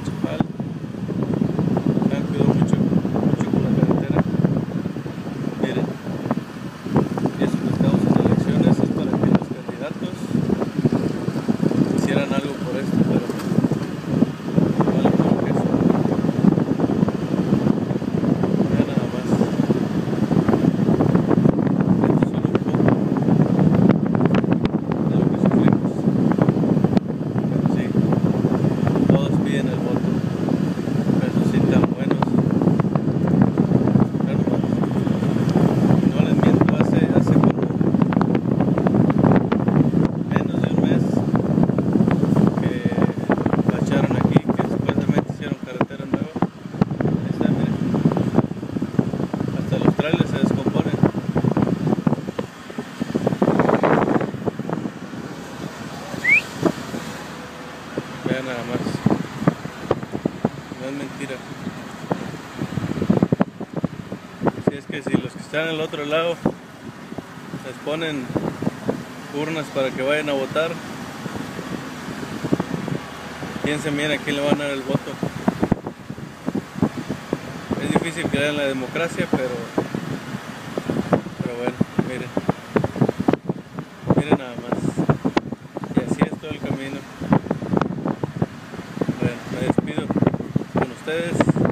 Saya. Vean nada más. No es mentira. Si es que si los que están al otro lado les ponen urnas para que vayan a votar, piensen bien a quién le van a dar el voto. Es difícil creer en la democracia, pero Peace.